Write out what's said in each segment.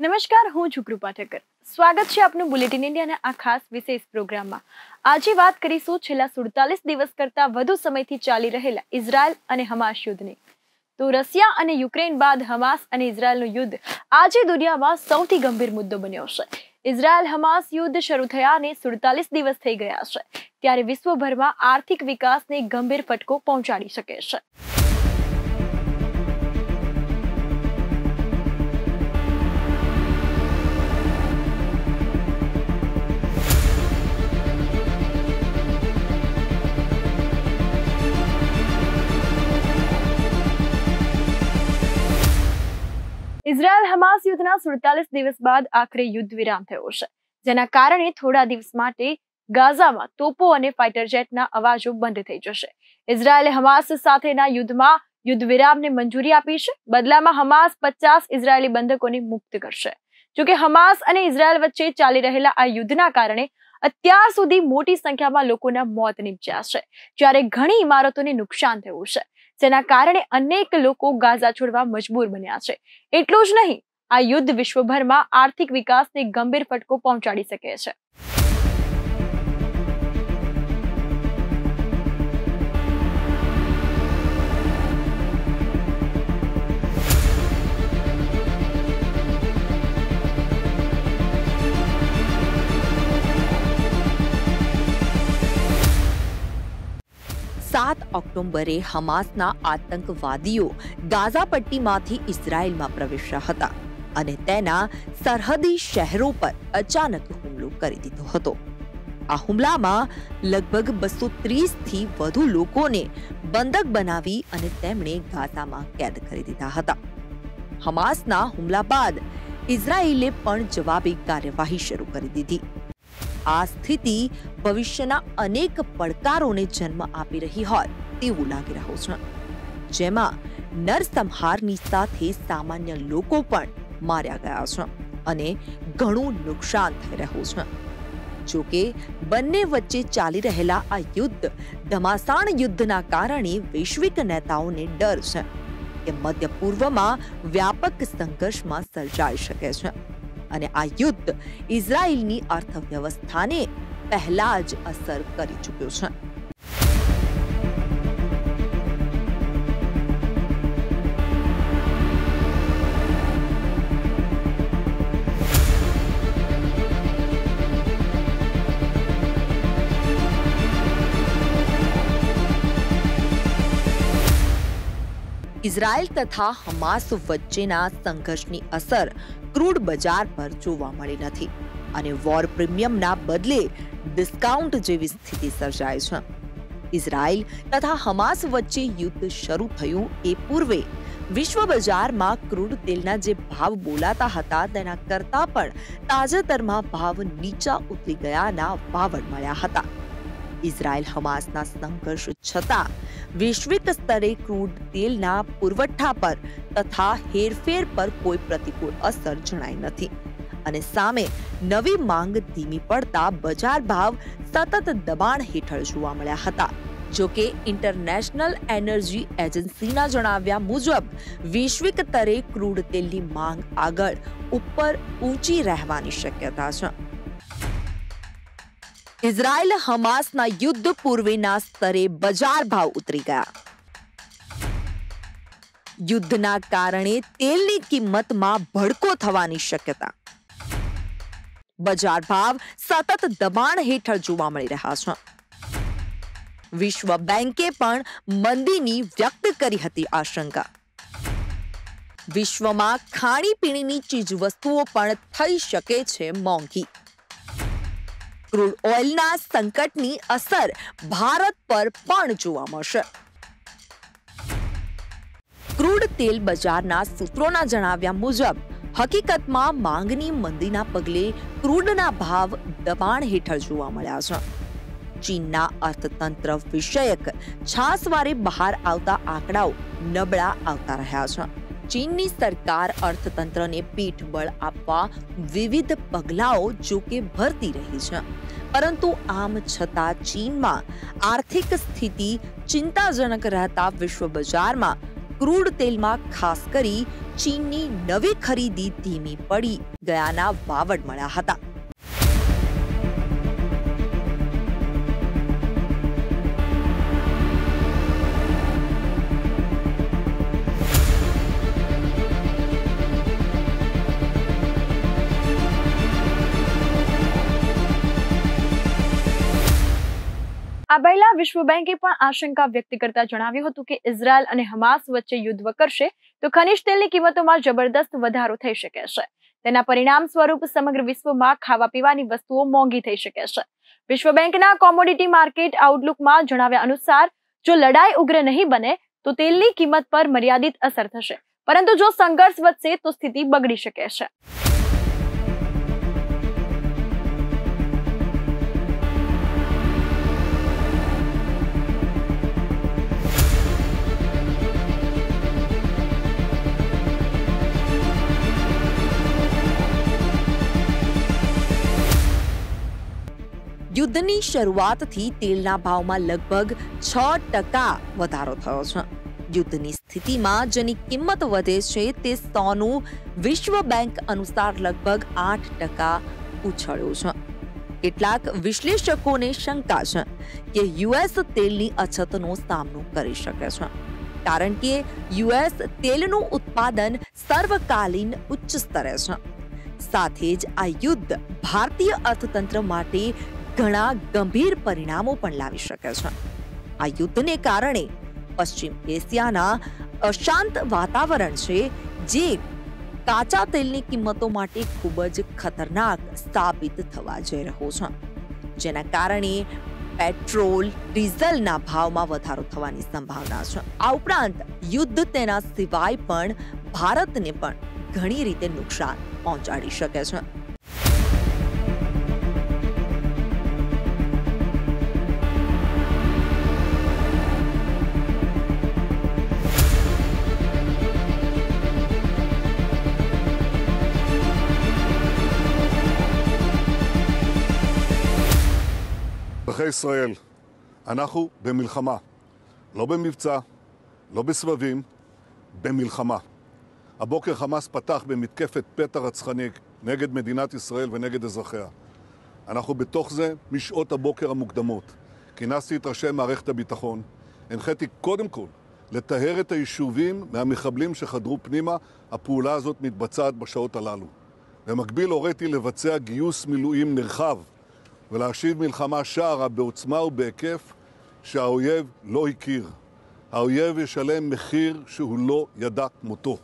નમસ્કાર, હું છું કૃપા ઠક્કર. સ્વાગત છે આપનું બુલેટિન ઇન્ડિયાના આ ખાસ વિશેષ પ્રોગ્રામમાં. આજે વાત કરીશું છેલ્લા સુડતાલીસ દિવસ કરતા વધુ સમયથી ચાલી રહેલા ઇઝરાયલ અને હમાસ યુદ્ધની. તો રશિયા અને યુક્રેન બાદ હમાસ અને ઇઝરાયલનું યુદ્ધ આજે દુનિયામાં સૌથી ગંભીર મુદ્દો બન્યો છે. ઇઝરાયલ હમાસ યુદ્ધ શરૂ થયાને સુડતાલીસ દિવસ થઈ ગયા છે, ત્યારે વિશ્વભરમાં આર્થિક વિકાસને ગંભીર ફટકો પહોંચાડી શકે છે. ઇઝરાયલ હમાસ યુદ્ધના સુડતાલીસ દિવસ બાદ આખરે યુદ્ધ વિરામ થયો છે. જેના કારણે થોડા દિવસ માટે ગાઝામાં તોપો અને ફાઇટર જેટના અવાજો બંધ થઈ જશે. ઇઝરાયલે હમાસ સાથેના યુદ્ધમાં યુદ્ધ વિરામને મંજૂરી આપી છે. બદલામાં હમાસ પચાસ ઇઝરાયેલી બંધકોને મુક્ત કરશે. જોકે હમાસ અને ઇઝરાયલ વચ્ચે ચાલી રહેલા આ યુદ્ધના કારણે અત્યાર સુધી મોટી સંખ્યામાં લોકોના મોત નીપજ્યા છે. જ્યારે ઘણી ઇમારતોને નુકસાન થયું છે. જેના કારણે અનેક લોકો ગાઝા છોડવા મજબૂર બન્યા છે. એટલું જ નહીં, આ યુદ્ધ વિશ્વભરમાં આર્થિક વિકાસને ગંભીર ફટકો પહોંચાડી શકે છે. ઓક્ટોબરે હમાસના આતંકવાદીઓ ગાઝા પટ્ટીમાંથી ઇઝરાયલમાં પ્રવેશ્યા હતા અને તેના સરહદી શહેરો પર અચાનક હુમલો કરી દીધો હતો. આ હુમલામાં લગભગ બસો થી વધુ લોકોને બંધક બનાવી અને તેમણે ગાઝામાં કેદ કરી દીધા હતા. હમાસના હુમલા બાદ ઇઝરાયેલે પણ જવાબી કાર્યવાહી શરૂ કરી દીધી. આ સ્થિતિ ભવિષ્યના અનેક પડકારોને જન્મ આપી રહી હોય તેવું લાગી રહ્યું છે. જેમાં નરસંહારની સાથે સામાન્ય લોકો પણ માર્યા ગયા છે અને ઘણું નુકસાન થઈ રહ્યું છે. જોકે બંને વચ્ચે ચાલી રહેલા આ યુદ્ધ ધમાસાણ યુદ્ધના કારણે વૈશ્વિક નેતાઓને ડર છે કે મધ્ય પૂર્વમાં વ્યાપક સંઘર્ષમાં સર્જાઈ શકે છે અને આ યુદ્ધ ઇઝરાયેલની અર્થવ્યવસ્થાને પહેલા જ અસર કરી ચૂક્યો છે. ઇઝરાયલ તથા હમાસ વચ્ચેના સંઘર્ષની અસર ક્રૂડ બજાર પર જોવા મળી નથી અને વોર પ્રીમિયમના બદલે ડિસ્કાઉન્ટ જેવી સ્થિતિ સર્જાય છે. ઇઝરાયલ તથા હમાસ વચ્ચે યુદ્ધ શરૂ થયું એ પૂર્વે વિશ્વ બજારમાં ક્રૂડ તેલના જે ભાવ બોલાતા હતા તેના કરતા પણ તાજેતરમાં ભાવ નીચા ઉતરી ગયાના વાવડ મળ્યા હતા. ઇઝરાયલ હમાસના સંઘર્ષ છતાં વૈશ્વિક સ્તરે ક્રૂડ તેલના પુરવઠા પર તથા હેરફેર પર કોઈ પ્રતિકૂળ અસર જણાઈ નથી. અને સામે નવી માંગ ધીમી પડતા બજાર ભાવ સતત દબાણ હેઠળ જોવા મળ્યા હતા. જો કે ઇન્ટરનેશનલ એનર્જી એજન્સીના જણાવ્યા મુજબ, વૈશ્વિક સ્તરે ક્રૂડ તેલની માંગ આગળ ઉપર ઊંચી રહેવાની શક્યતા છે. ઇઝરાયલ હમાસના યુદ્ધ પૂર્વેના સ્તરે બજાર ભાવ ઉતરી ગયા. યુદ્ધના કારણે તેલની કિંમતમાં ભડકો થવાની શક્યતા. બજાર ભાવ સતત દબાણ હેઠળ જોવા મળી રહ્યા છે. વિશ્વ બેંકે પણ મંદીની વ્યક્ત કરી હતી આશંકા. વિશ્વમાં ખાણીપીણીની ચીજવસ્તુઓ પણ થઈ શકે છે મોંઘી. ક્રૂડ ઓઇલના સંકટની અસર ભારત પર પણ જોવા મળશે. ક્રૂડ તેલ બજારના સૂત્રોના જણાવ્યા મુજબ, હકીકતમાં માંગની મંદીના પગલે ક્રૂડના ભાવ દબાણ હેઠળ જોવા મળ્યા છે. ચીનના અર્થતંત્ર વિષયક છાસવારે બહાર આવતા આંકડાઓ નબળા આવતા રહ્યા છે. ચીનની સરકાર અર્થતંત્રને પીઠબળ આપવા વિવિધ પગલાઓ જોકે ભરતી રહી છે. પરંતુ આમ છતાં ચીનમાં આર્થિક સ્થિતિ ચિંતાજનક રહેતા વિશ્વ બજારમાં ક્રૂડ તેલમાં ખાસ કરી ચીનની નવી ખરીદી ધીમી પડી ગયાના વાવડ મળ્યા હતા. વિશ્વ બેંકે પણ આશંકા વ્યક્ત કરતા જણાવ્યું હતું કે ઇઝરાયલ અને હમાસ વચ્ચે યુદ્ધ કરશે તો ખનિજ તેલની કિંમતોમાં જબરદસ્ત વધારો થઈ શકે છે. તેના પરિણામ સ્વરૂપ સમગ્ર વિશ્વમાં ખાવા પીવાની વસ્તુઓ મોંઘી થઈ શકે છે. વિશ્વ બેંકના કોમોડિટી માર્કેટ આઉટલુકમાં જણાવ્યા અનુસાર, જો લડાઈ ઉગ્ર નહીં બને, તો તેલની કિંમત પર મર્યાદિત અસર થશે. પરંતુ જો સંઘર્ષ વધશે, તો સ્થિતિ બગડી શકે છે. યુદ્ધની શરૂઆતથી તેલના ભાવમાં લગભગ છ ટકા વધારો થયો છે. યુદ્ધની સ્થિતિમાં જેની કિંમત વધે છે તે સોનું વિશ્વ બેંક અનુસાર લગભગ આઠ ટકા ઉછળ્યું છે. કેટલાક વિશ્લેષકોને શંકા છે કે યુએસ તેલની અછતનો સામનો કરી શકે છે. કારણ કે યુએસ તેલનું ઉત્પાદન સર્વકાલીન ઉચ્ચ સ્તરે છે. સાથે જ આ યુદ્ધ ભારતીય અર્થતંત્ર માટે ઘણા ગંભીર પરિણામો પણ લાવી શકે છે. આ યુદ્ધને કારણે પશ્ચિમ એશિયાના અશાંત વાતાવરણ છે, જે કાચા તેલની કિંમતો માટે ખૂબ જ ખતરનાક સાબિત થવા જઈ રહ્યો છે. જેના કારણે પેટ્રોલ, ડીઝલના ભાવમાં વધારો થવાની સંભાવના છે. આ ઉપરાંત યુદ્ધ તેના સિવાય પણ ભારતને પણ ઘણી રીતે નુકસાન પહોંચાડી શકે છે. ישראל, אנחנו במלחמה. לא במבצע, לא בסבבים, במלחמה. הבוקר חמאס פתח במתקפת פתע רצחני נגד מדינת ישראל ונגד אזרחיה. אנחנו בתוך זה משעות הבוקר המוקדמות. כינסתי את ראשי מערכת הביטחון, הנחיתי קודם כל לטהר את היישובים מהמחבלים שחדרו פנימה, הפעולה הזאת מתבצעת בשעות הללו. במקביל הוריתי לבצע גיוס מילואים נרחב ולהשיב מלחמה שערה בעוצמה ובהיקף שהאויב לא הכיר. האויב ישלם מחיר שהוא לא ידע כמותו.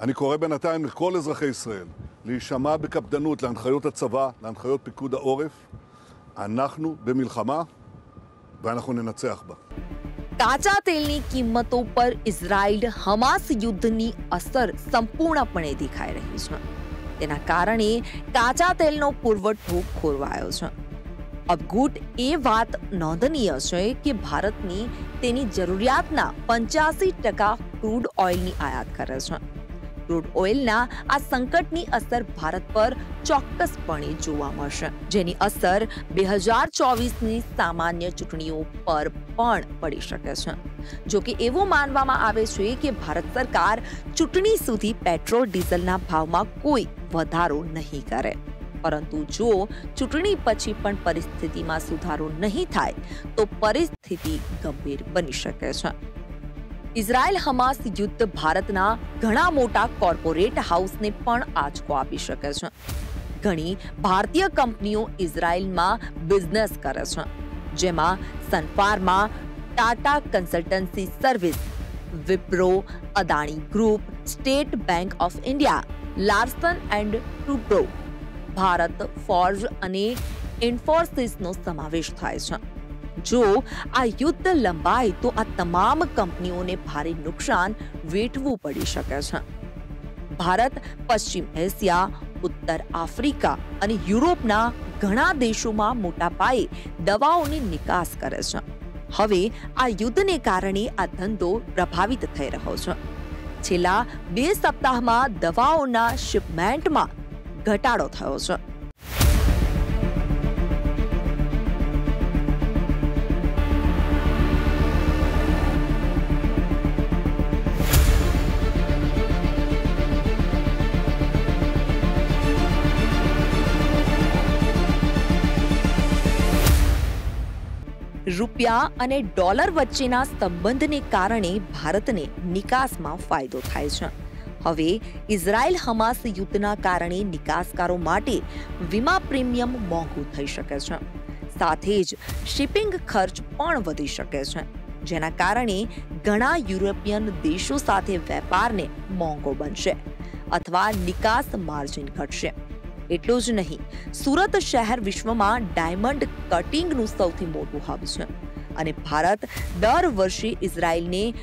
אני קורא בינתיים לכל אזרחי ישראל להישמע בקפדנות להנחיות הצבא, להנחיות פיקוד העורף. אנחנו במלחמה ואנחנו ננצח בה. કાચા તેલની કિંમતો પર ઇઝરાયલ હમાસ યુદ્ધની અસર સંપૂર્ણપણે દેખાઈ રહી છે તેના કારણે કાચા તેલનો પુરવઠો ખોરવાયો છે. અપગુટ એ વાત નોંધનીય છે કે ભારતની તેની જરૂરિયાતના પંચ્યાસી ટકા ક્રૂડ ઓઇલની આયાત કરે છે. ક્રૂડ ઓઇલના આ સંકટની અસર ભારત પર ચોક્કસપણે જોવા મળશે. જેની અસર બે હજાર ચોવીસની સામાન્ય ચૂંટણીઓ પર પણ પડી શકે છે. જો કે એવું માનવામાં આવે છે કે ભારત સરકાર ચૂંટણી સુધી પેટ્રોલ ડીઝલના ભાવમાં કોઈ વધારો નહીં કરે. પરંતુ જો ચૂંટણી પછી પણ પરિસ્થિતિમાં સુધારો નહીં થાય, તો પરિસ્થિતિ ગંભીર બની શકે છે. ઇઝરાયલ હમાસ યુદ્ધ ભારતના ઘણા મોટા કોર્પોરેટ હાઉસને પણ આંચકો આપી શકે છે. ઘણી ભારતીય કંપનીઓ ઇઝરાયલમાં બિઝનેસ કરે છે. જેમાં Sun Pharma, Tata Consultancy Service Wipro Adani group State Bank of India Larsen and Toubro Bharat Forge અને ઇન્ફોર્સિસનો સમાવેશ થાય છે. જો આ યુદ્ધ લંબાય તો આ તમામ કંપનીઓને ભારે નુકસાન વેઠવું પડી શકે છે. ભારત, પશ્ચિમ એશિયા, ઉત્તર આફ્રિકા અને યુરોપના ઘણા દેશોમાં મોટા પાયે દવાઓની નિકાસ કરે છે. હવે આ યુદ્ધને કારણે આ ધંધો પ્રભાવિત થઈ રહ્યો છે. છેલ્લા બે સપ્તાહમાં દવાઓના શિપમેન્ટમાં ઘટાડો થયો છે. રૂપિયા અને ડોલર વચ્ચેના સંબંધને કારણે ભારતને નિકાસમાં ફાયદો થાય છે. હવે, ઇઝરાયલ હમાસ યુદ્ધના કારણે નિકાસકારો માટે વીમા પ્રીમિયમ મોંઘું થઈ શકે છે. સાથે જ શિપિંગ ખર્ચ પણ વધી શકે છે, જેના કારણે ઘણા યુરોપિયન દેશો સાથે વેપારને મોંઘો બનશે, અથવા નિકાસ માર્જિન ઘટશે. એટલું જ નહીં. સુરત શહેર વિશ્વમાં ડાયમંડ કટિંગનું સૌથી મોટું હબ છે. અને ભારત દર વર્ષે ઇઝરાયલને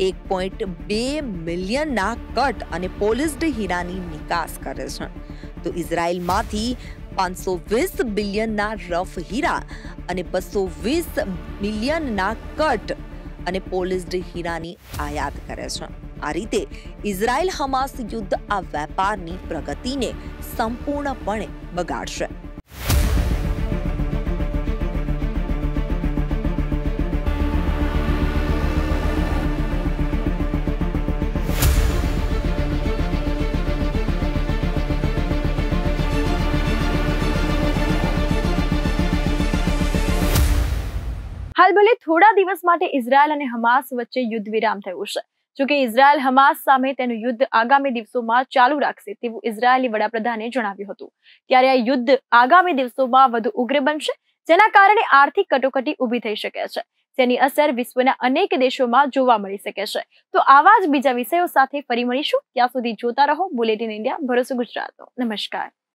એક પોઈન્ટ બે મિલિયનના કટ અને પોલિસ્ડ હીરાની નિકાસ કરે છે. તો ઇઝરાયલમાંથી પાંચસો વીસ બિલિયનના રફ હીરા અને બસો વીસ મિલિયનના કટ અને પોલિસ્ડ હીરાની આયાત કરે છે. આ રીતે ઇઝરાયલ હમાસ યુદ્ધ આ વેપારની પ્રગતિને સંપૂર્ણપણે બગાડશે. હાલ ભલે થોડા દિવસ માટે ઇઝરાયલ અને હમાસ વચ્ચે યુદ્ધ વિરામ થયું છે જોકે ઇઝરાયલ હમાસ સામે તેનું યુદ્ધ આગામી દિવસોમાં ચાલુ રાખશે તેવું ઇઝરાયેલી વડાપ્રધાને જણાવ્યું હતું. ત્યારે આ યુદ્ધ આગામી દિવસોમાં વધુ ઉગ્ર બનશે, જેના કારણે આર્થિક કટોકટી ઊભી થઈ શકે છે. જેની અસર વિશ્વના અનેક દેશોમાં જોવા મળી શકે છે. તો આવા જ બીજા વિષયો સાથે ફરી મળીશું. ત્યાં સુધી જોતા રહો. બુલેટિન ઇન્ડિયા, ભરોસો ગુજરાતનો. નમસ્કાર.